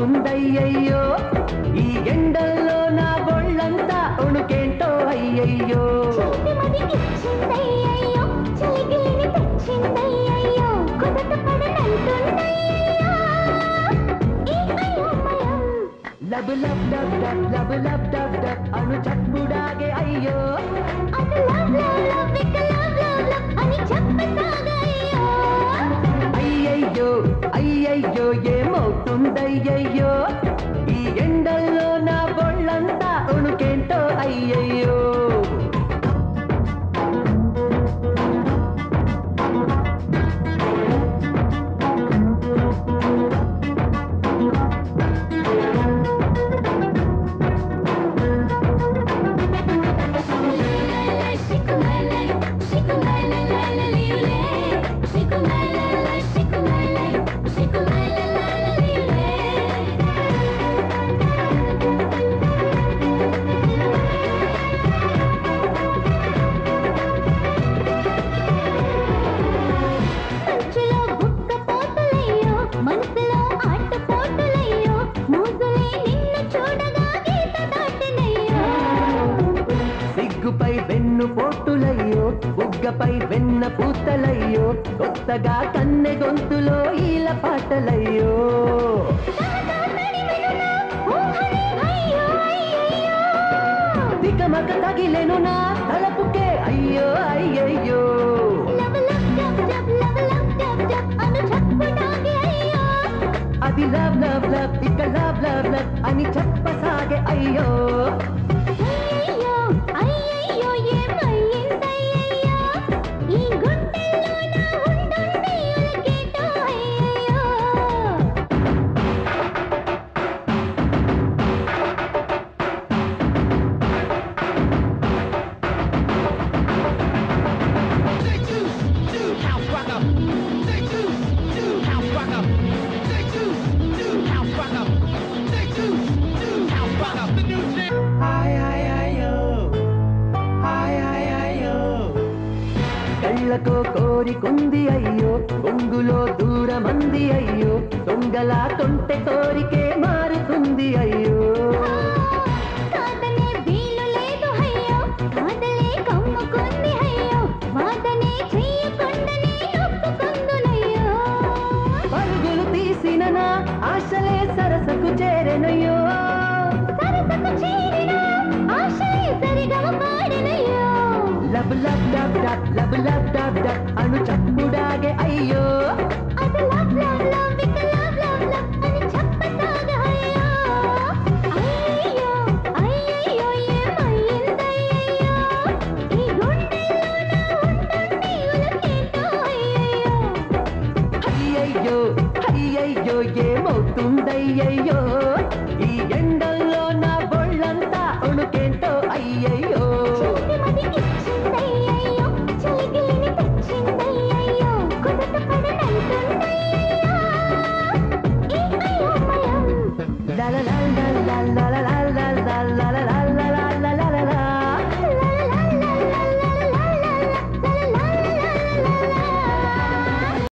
వస్తుందయ్యయ్యో. ఈ ఎండల్లో నా బొళ్ళంతా ఉణుకేంటో అయ్యయ్యో. Lub lub dub dub lub lub dub dub అను చప్పుడాగే అయ్యో బుగ్గపై వెన్న పూతలయ్యో కొత్తగా కన్నె గొంతులో ఈల పాటలయ్యో. తికమక తగిలేను నా తలపుకే అయ్యో అయ్యయ్యో. అది లవ్ లవ్ లవ్ ఇక లవ్ లవ్ లవ్ అని చెప్పసాగే అయ్యో. కళ్ళతో కోరికుంది అయ్యో ఒంగులో దూరమంది అయ్యో దొంగలా తొంటె కోరికే మారుతుంది అయ్యో. ఆశలే సరసకు లబ్ లబ్ డబ్ డబ్ అను చప్పుడాగే అయ్యో. అది లబ్ లబ్